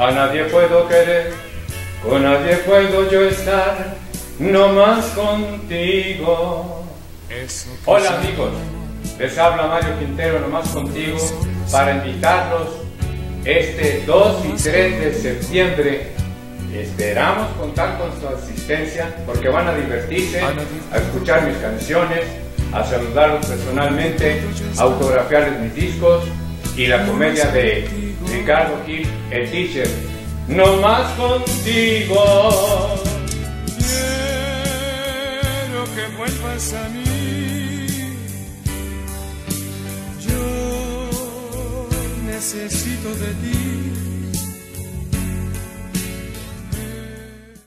A nadie puedo querer, con nadie puedo yo estar, no más contigo. Hola amigos, les habla Mario Quintero, no más contigo, para invitarlos este 2 y 3 de septiembre. Esperamos contar con su asistencia porque van a divertirse, a escuchar mis canciones, a saludarlos personalmente, a autografiarles mis discos y la comedia de Ricardo Gil, el teacher. No más contigo. Quiero que vuelvas a mí. Yo necesito de ti